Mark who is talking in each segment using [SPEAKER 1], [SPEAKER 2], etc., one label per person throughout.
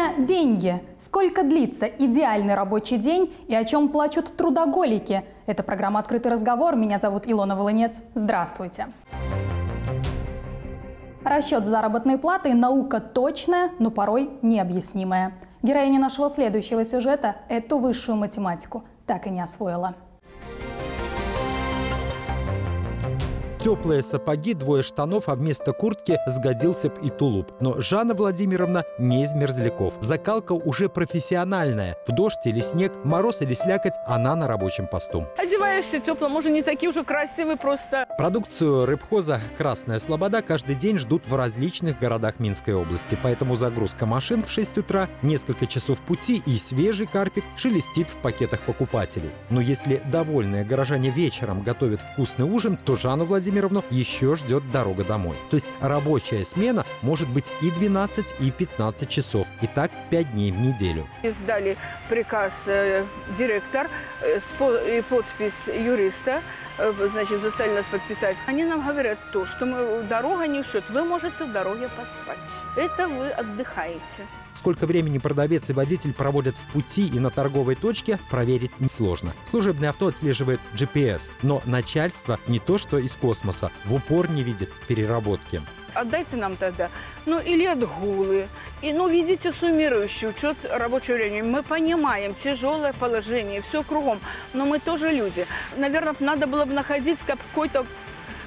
[SPEAKER 1] Время – деньги. Сколько длится идеальный рабочий день и о чем плачут трудоголики? Это программа «Открытый разговор». Меня зовут Илона Волынец. Здравствуйте. Расчет заработной платы – наука точная, но порой необъяснимая. Героиня нашего следующего сюжета эту высшую математику так и не освоила.
[SPEAKER 2] Теплые сапоги, двое штанов, а вместо куртки сгодился б и тулуп. Но Жанна Владимировна не из мерзляков. Закалка уже профессиональная. В дождь или снег, мороз или слякоть, она на рабочем посту.
[SPEAKER 3] Одеваешься тепло, может, не такие уже красивые просто.
[SPEAKER 2] Продукцию рыбхоза «Красная Слобода» каждый день ждут в различных городах Минской области. Поэтому загрузка машин в 6 утра, несколько часов пути и свежий карпик шелестит в пакетах покупателей. Но если довольные горожане вечером готовят вкусный ужин, то Жанна Владимировна Владимировну еще ждет дорога домой. То есть рабочая смена может быть и 12, и 15 часов. И так 5 дней в неделю.
[SPEAKER 3] Издали приказ э, директор э, и подпись юриста э, значит, заставили нас подписать. Они нам говорят то, что мы, дорога не счет, вы можете в дороге поспать. Это вы отдыхаете.
[SPEAKER 2] Сколько времени продавец и водитель проводят в пути и на торговой точке, проверить несложно. Служебное авто отслеживает GPS, но начальство не то что из космоса, в упор не видит переработки.
[SPEAKER 3] Отдайте нам тогда, ну, или отгулы, и, ну, видите, суммирующий учет рабочего времени. Мы понимаем тяжелое положение, все кругом, но мы тоже люди. Наверное, надо было бы находить какой-то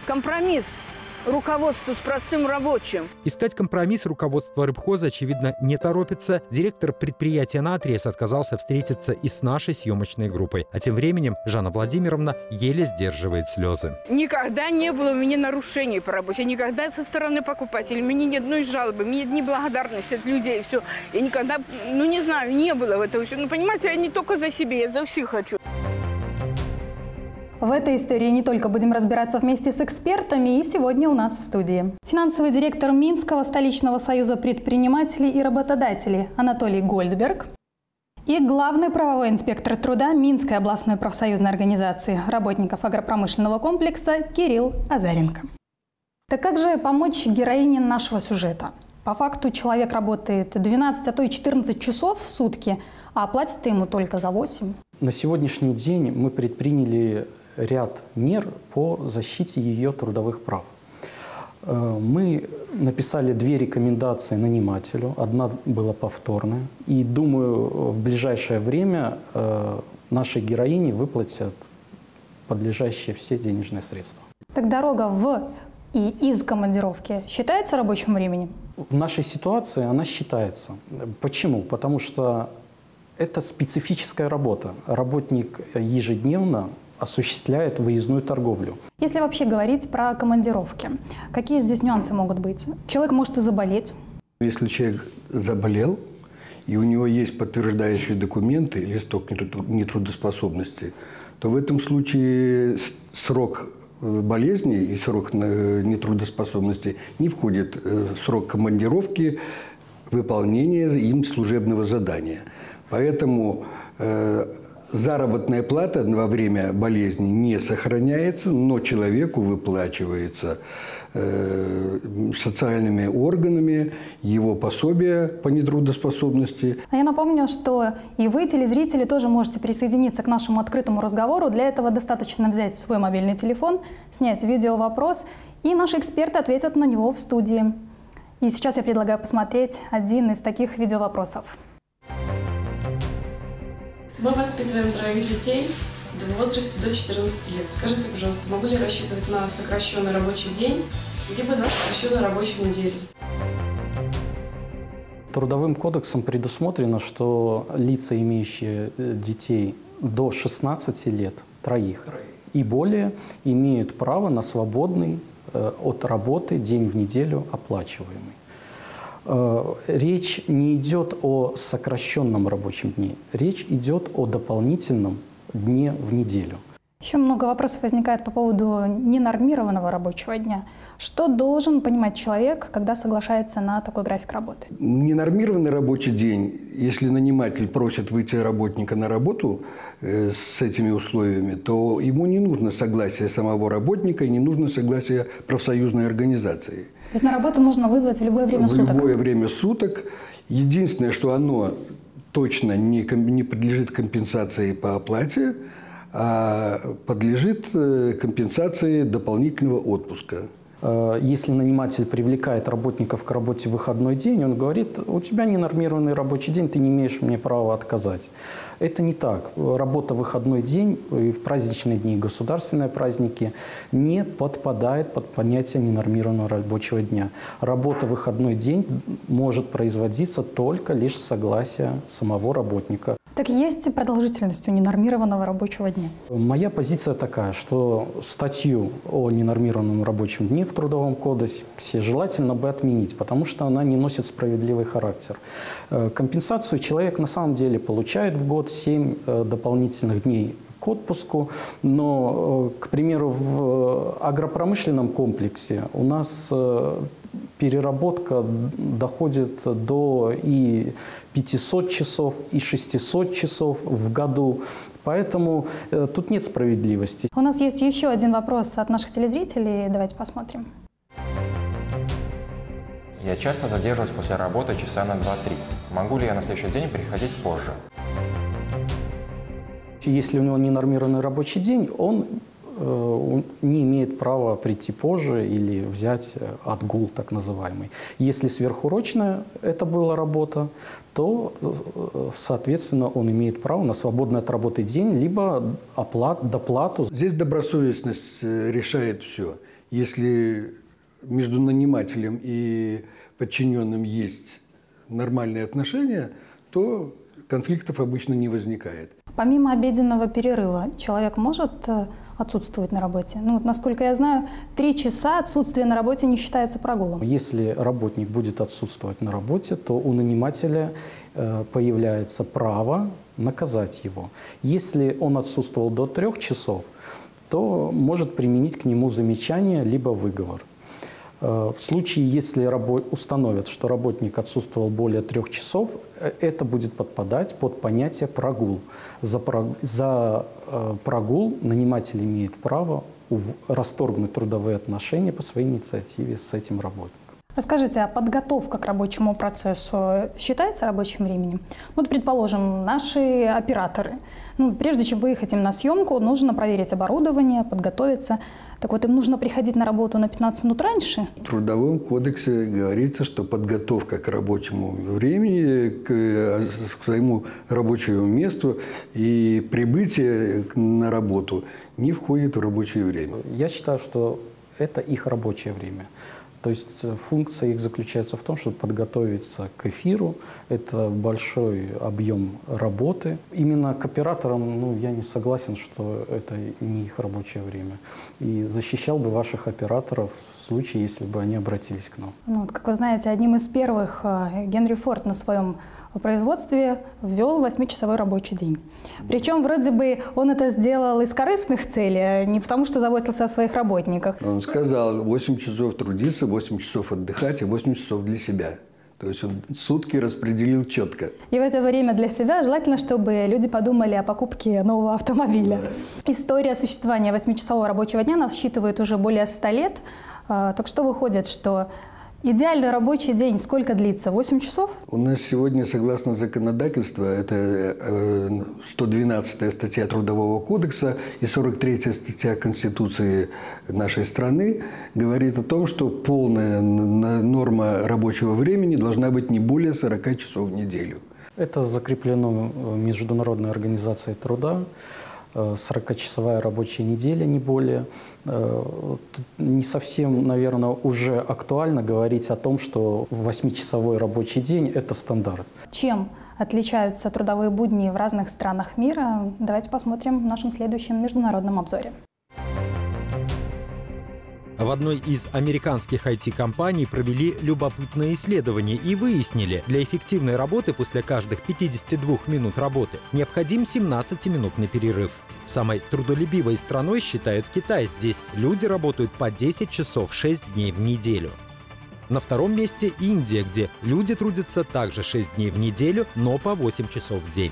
[SPEAKER 3] компромисс руководству с простым рабочим.
[SPEAKER 2] Искать компромисс руководство рыбхоза, очевидно, не торопится. Директор предприятия на отрез отказался встретиться и с нашей съемочной группой. А тем временем Жанна Владимировна еле сдерживает слезы.
[SPEAKER 3] Никогда не было у меня нарушений по работе. Никогда со стороны покупателей. Мне ни одной жалобы, мне ни благодарности от людей. Все. Я никогда, ну не знаю, не было в этого. Ну понимаете, я не только за себя, я за всех хочу.
[SPEAKER 1] В этой истории не только будем разбираться вместе с экспертами, и сегодня у нас в студии. Финансовый директор Минского столичного союза предпринимателей и работодателей Анатолий Гольдберг и главный правовой инспектор труда Минской областной профсоюзной организации работников агропромышленного комплекса Кирилл Азаренко. Так как же помочь героине нашего сюжета? По факту человек работает 12, а то и 14 часов в сутки, а платят ему только за 8.
[SPEAKER 4] На сегодняшний день мы предприняли ряд мер по защите ее трудовых прав. Э, мы написали две рекомендации нанимателю, одна была повторная. И думаю, в ближайшее время э, нашей героине выплатят подлежащие все денежные средства.
[SPEAKER 1] Так дорога в и из командировки считается рабочим временем?
[SPEAKER 4] В нашей ситуации она считается. Почему? Потому что это специфическая работа. Работник ежедневно осуществляет выездную торговлю.
[SPEAKER 1] Если вообще говорить про командировки, какие здесь нюансы могут быть? Человек может и заболеть.
[SPEAKER 5] Если человек заболел, и у него есть подтверждающие документы, листок нетрудоспособности, то в этом случае срок э, болезни и срок э, нетрудоспособности не входит э, в срок командировки выполнения им служебного задания. Поэтому Заработная плата во время болезни не сохраняется, но человеку выплачивается э, социальными органами его пособие по нетрудоспособности.
[SPEAKER 1] А я напомню, что и вы, телезрители, тоже можете присоединиться к нашему открытому разговору. Для этого достаточно взять свой мобильный телефон, снять видео-вопрос, и наши эксперты ответят на него в студии. И сейчас я предлагаю посмотреть один из таких видеовопросов.
[SPEAKER 6] Мы воспитываем троих детей в возрасте до 14 лет. Скажите, пожалуйста, могу ли рассчитывать на сокращенный рабочий день, либо на сокращенную рабочую неделю?
[SPEAKER 4] Трудовым кодексом предусмотрено, что лица, имеющие э, детей до 16 лет, троих и более, имеют право на свободный э, от работы день в неделю оплачиваемый. Э, речь не идет о сокращенном рабочем дне, речь идет о дополнительном дне в неделю.
[SPEAKER 1] Еще много вопросов возникает по поводу ненормированного рабочего дня. Что должен понимать человек, когда соглашается на такой график работы?
[SPEAKER 5] Ненормированный рабочий день, если наниматель просит выйти работника на работу э, с этими условиями, то ему не нужно согласие самого работника и не нужно согласие профсоюзной организации.
[SPEAKER 1] То есть на работу можно вызвать в любое время
[SPEAKER 5] в
[SPEAKER 1] суток?
[SPEAKER 5] В любое время суток. Единственное, что оно точно не, не подлежит компенсации по оплате, а подлежит э, компенсации дополнительного отпуска.
[SPEAKER 4] Э, если наниматель привлекает работников к работе в выходной день, он говорит, у тебя ненормированный рабочий день, ты не имеешь мне права отказать. Это не так. Работа в выходной день и в праздничные дни, государственные праздники не подпадает под понятие ненормированного рабочего дня. Работа в выходной день может производиться только лишь с согласия самого работника.
[SPEAKER 1] Так есть продолжительность у ненормированного рабочего дня?
[SPEAKER 4] Моя позиция такая, что статью о ненормированном рабочем дне в Трудовом кодексе желательно бы отменить, потому что она не носит справедливый характер. Э, компенсацию человек на самом деле получает в год 7 э, дополнительных дней к отпуску, но, э, к примеру, в агропромышленном комплексе у нас переработка доходит до и 500 часов, и 600 часов в году. Поэтому э, тут нет справедливости.
[SPEAKER 1] У нас есть еще один вопрос от наших телезрителей. Давайте посмотрим.
[SPEAKER 7] Я часто задерживаюсь после работы часа на 2-3. Могу ли я на следующий день приходить позже?
[SPEAKER 4] Если у него ненормированный рабочий день, он не имеет права прийти позже или взять э, отгул так называемый. Если сверхурочная это была работа, то, э, соответственно, он имеет право на свободный от работы день, либо оплат, доплату.
[SPEAKER 5] Здесь добросовестность решает все. Если между нанимателем и подчиненным есть нормальные отношения, то конфликтов обычно не возникает.
[SPEAKER 1] Помимо обеденного перерыва, человек может отсутствовать на работе. Ну, вот, насколько я знаю, три часа отсутствия на работе не считается прогулом.
[SPEAKER 4] Если работник будет отсутствовать на работе, то у нанимателя э, появляется право наказать его. Если он отсутствовал до трех часов, то может применить к нему замечание либо выговор. Э, в случае, если установят, что работник отсутствовал более трех часов, э, это будет подпадать под понятие прогул. За, э, прогул наниматель имеет право расторгнуть трудовые отношения по своей инициативе с этим работником.
[SPEAKER 1] Скажите, а подготовка к рабочему процессу считается рабочим временем? Вот, предположим, наши операторы, ну, прежде чем выехать им на съемку, нужно проверить оборудование, подготовиться. Так вот, им нужно приходить на работу на 15 минут раньше?
[SPEAKER 5] В Трудовом кодексе говорится, что подготовка к рабочему времени, к, к своему рабочему месту и прибытие на работу не входит в рабочее время.
[SPEAKER 4] Я считаю, что это их рабочее время. То есть э, функция их заключается в том, чтобы подготовиться к эфиру. Это большой объем работы. Именно к операторам ну, я не согласен, что это не их рабочее время. И защищал бы ваших операторов в случае, если бы они обратились к нам.
[SPEAKER 1] Ну, вот, как вы знаете, одним из первых э, Генри Форд на своем в производстве ввел 8-часовой рабочий день. Причем вроде бы он это сделал из корыстных целей, а не потому что заботился о своих работниках.
[SPEAKER 5] Он сказал 8 часов трудиться, 8 часов отдыхать и 8 часов для себя. То есть он сутки распределил четко.
[SPEAKER 1] И в это время для себя желательно, чтобы люди подумали о покупке нового автомобиля. Да. История существования 8-часового рабочего дня насчитывает уже более 100 лет. А, так что выходит, что Идеальный рабочий день сколько длится? 8 часов?
[SPEAKER 5] У нас сегодня, согласно законодательству, это 112 э, статья Трудового кодекса и 43 статья Конституции нашей страны говорит о том, что полная норма рабочего времени должна быть не более 40 часов в неделю.
[SPEAKER 4] Это закреплено Международной организацией труда. 40-часовая рабочая неделя, не более. Э, тут не совсем, наверное, уже актуально говорить о том, что 8-часовой рабочий день – это стандарт.
[SPEAKER 1] Чем отличаются трудовые будни в разных странах мира? Давайте посмотрим в нашем следующем международном обзоре.
[SPEAKER 2] В одной из американских IT-компаний провели любопытное исследование и выяснили, для эффективной работы после каждых 52 минут работы необходим 17-минутный перерыв. Самой трудолюбивой страной считают Китай. Здесь люди работают по 10 часов 6 дней в неделю. На втором месте Индия, где люди трудятся также 6 дней в неделю, но по 8 часов в день.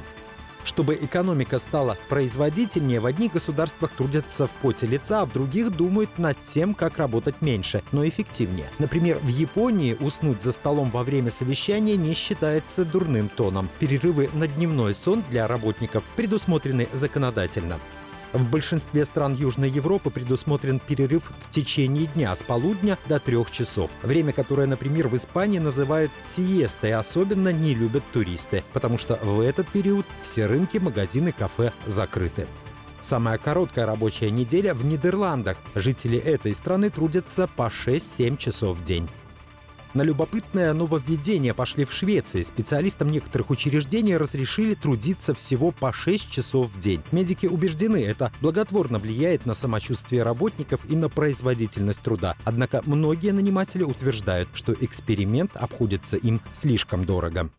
[SPEAKER 2] Чтобы экономика стала производительнее, в одних государствах трудятся в поте лица, а в других думают над тем, как работать меньше, но эффективнее. Например, в Японии уснуть за столом во время совещания не считается дурным тоном. Перерывы на дневной сон для работников предусмотрены законодательно. В большинстве стран Южной Европы предусмотрен перерыв в течение дня с полудня до трех часов. Время, которое, например, в Испании называют сиестой, особенно не любят туристы, потому что в этот период все рынки, магазины, кафе закрыты. Самая короткая рабочая неделя в Нидерландах. Жители этой страны трудятся по 6-7 часов в день. На любопытное нововведение пошли в Швеции. Специалистам некоторых учреждений разрешили трудиться всего по 6 часов в день. Медики убеждены, это благотворно влияет на самочувствие работников и на производительность труда. Однако многие наниматели утверждают, что эксперимент обходится им слишком дорого.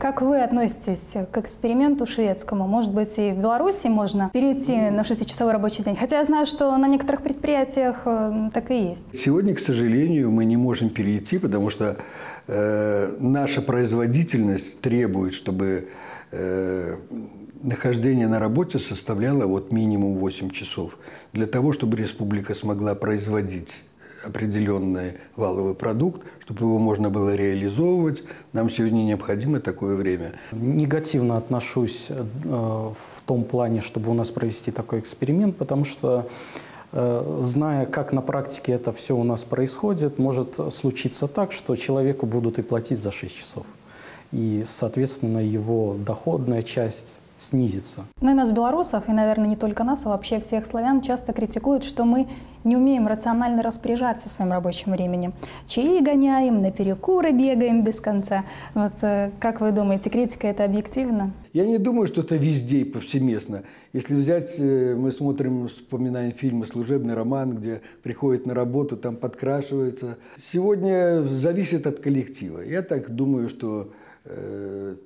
[SPEAKER 1] Как вы относитесь к эксперименту шведскому? Может быть, и в Беларуси можно перейти на шестичасовой рабочий день? Хотя я знаю, что на некоторых предприятиях э, так и есть.
[SPEAKER 5] Сегодня, к сожалению, мы не можем перейти, потому что э, наша производительность требует, чтобы э, нахождение на работе составляло вот минимум 8 часов. Для того, чтобы республика смогла производить определенный валовый продукт, чтобы его можно было реализовывать. Нам сегодня необходимо такое время.
[SPEAKER 4] Негативно отношусь э, в том плане, чтобы у нас провести такой эксперимент, потому что э, зная, как на практике это все у нас происходит, может случиться так, что человеку будут и платить за 6 часов. И, соответственно, его доходная часть снизится.
[SPEAKER 1] Ну и нас, белорусов, и, наверное, не только нас, а вообще всех славян, часто критикуют, что мы не умеем рационально распоряжаться своим рабочим временем. Чаи гоняем, на перекуры бегаем без конца. Вот э, как вы думаете, критика это объективно?
[SPEAKER 5] Я не думаю, что это везде и повсеместно. Если взять, э, мы смотрим, вспоминаем фильмы «Служебный роман», где приходит на работу, там подкрашивается. Сегодня зависит от коллектива. Я так думаю, что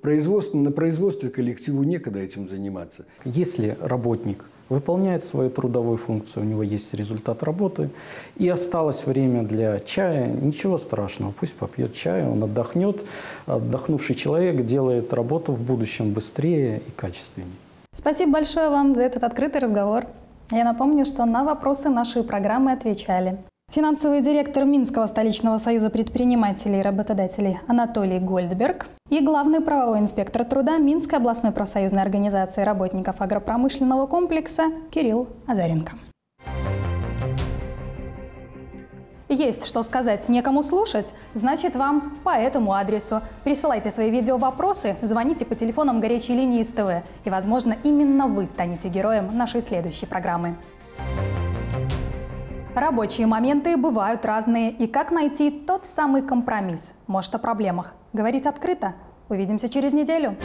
[SPEAKER 5] производство, на производстве коллективу некогда этим заниматься.
[SPEAKER 4] Если работник выполняет свою трудовую функцию, у него есть результат работы, и осталось время для чая, ничего страшного, пусть попьет чай, он отдохнет. Отдохнувший человек делает работу в будущем быстрее и качественнее.
[SPEAKER 1] Спасибо большое вам за этот открытый разговор. Я напомню, что на вопросы нашей программы отвечали Финансовый директор Минского столичного союза предпринимателей и работодателей Анатолий Гольдберг и главный правовой инспектор труда Минской областной профсоюзной организации работников агропромышленного комплекса Кирилл Азаренко. Есть что сказать, некому слушать? Значит, вам по этому адресу. Присылайте свои видео-вопросы, звоните по телефонам горячей линии СТВ. И, возможно, именно вы станете героем нашей следующей программы. Рабочие моменты бывают разные, и как найти тот самый компромисс? Может, о проблемах? Говорить открыто? Увидимся через неделю.